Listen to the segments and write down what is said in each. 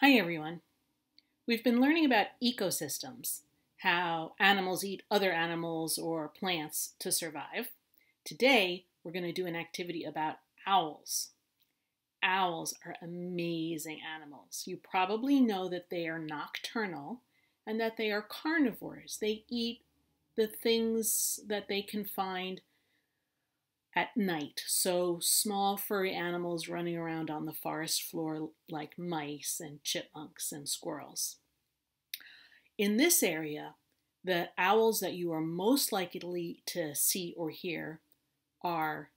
Hi everyone. We've been learning about ecosystems, how animals eat other animals or plants to survive. Today, we're going to do an activity about owls. Owls are amazing animals. You probably know that they are nocturnal and that they are carnivores. They eat the things that they can find at night. So small furry animals running around on the forest floor like mice and chipmunks and squirrels. In this area, the owls that you are most likely to see or hear are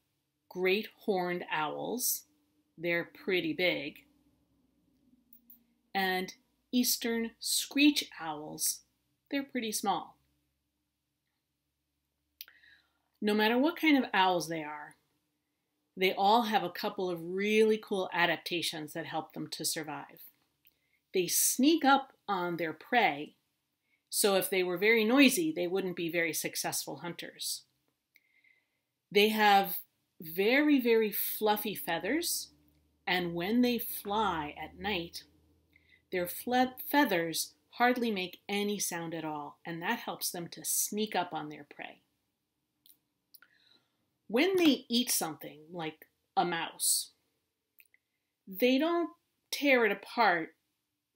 great horned owls. They're pretty big. And eastern screech owls. They're pretty small. No matter what kind of owls they are, they all have a couple of really cool adaptations that help them to survive. They sneak up on their prey, so if they were very noisy, they wouldn't be very successful hunters. They have very, very fluffy feathers, and when they fly at night, their feathers hardly make any sound at all, and that helps them to sneak up on their prey when they eat something like a mouse, they don't tear it apart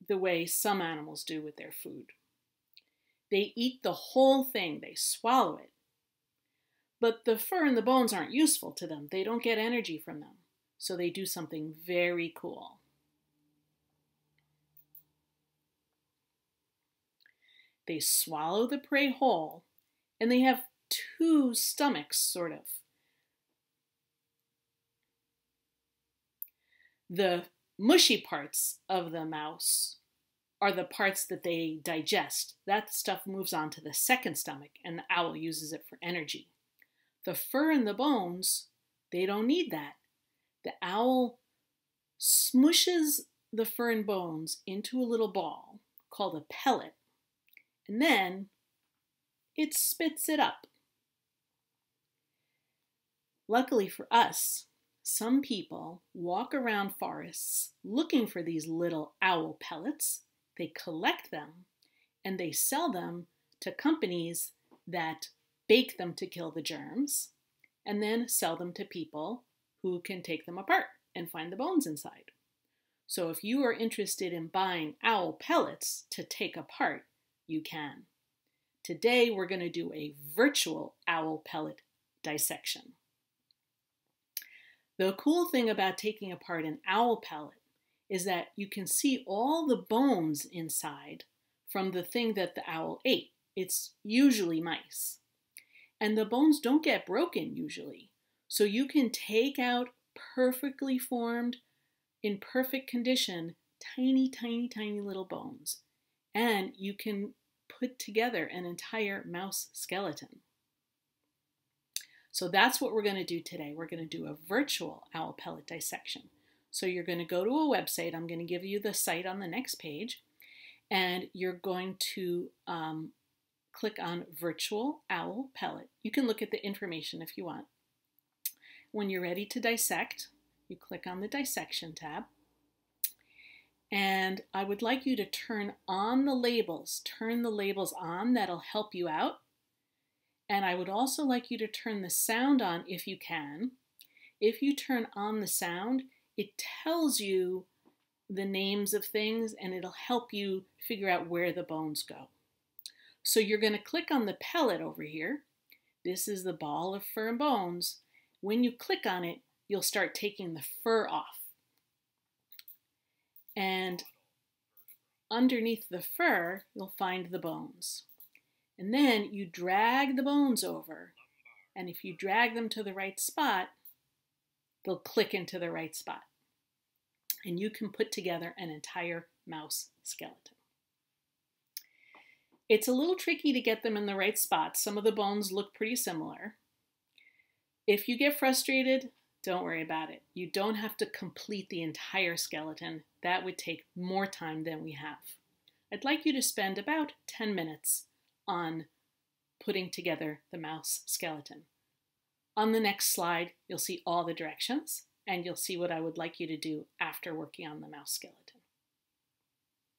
the way some animals do with their food. They eat the whole thing, they swallow it. But the fur and the bones aren't useful to them. They don't get energy from them. So they do something very cool. They swallow the prey whole, and they have two stomachs, sort of. The mushy parts of the mouse are the parts that they digest. That stuff moves on to the second stomach, and the owl uses it for energy. The fur and the bones, they don't need that. The owl smushes the fur and bones into a little ball called a pellet, and then it spits it up. Luckily for us, some people walk around forests looking for these little owl pellets. They collect them and they sell them to companies that bake them to kill the germs and then sell them to people who can take them apart and find the bones inside. So if you are interested in buying owl pellets to take apart, you can. Today we're going to do a virtual owl pellet dissection. The cool thing about taking apart an owl pellet is that you can see all the bones inside from the thing that the owl ate. It's usually mice. And the bones don't get broken usually. So you can take out perfectly formed, in perfect condition, tiny, tiny, tiny little bones. And you can put together an entire mouse skeleton. So that's what we're going to do today. We're going to do a virtual owl pellet dissection. So you're going to go to a website. I'm going to give you the site on the next page. And you're going to um, click on virtual owl pellet. You can look at the information if you want. When you're ready to dissect, you click on the dissection tab. And I would like you to turn on the labels. Turn the labels on. That'll help you out. And I would also like you to turn the sound on if you can. If you turn on the sound, it tells you the names of things and it'll help you figure out where the bones go. So you're going to click on the pellet over here. This is the ball of fur and bones. When you click on it, you'll start taking the fur off. And underneath the fur, you'll find the bones. And then you drag the bones over. And if you drag them to the right spot, they'll click into the right spot. And you can put together an entire mouse skeleton. It's a little tricky to get them in the right spots. Some of the bones look pretty similar. If you get frustrated, don't worry about it. You don't have to complete the entire skeleton. That would take more time than we have. I'd like you to spend about 10 minutes on putting together the mouse skeleton. On the next slide, you'll see all the directions and you'll see what I would like you to do after working on the mouse skeleton.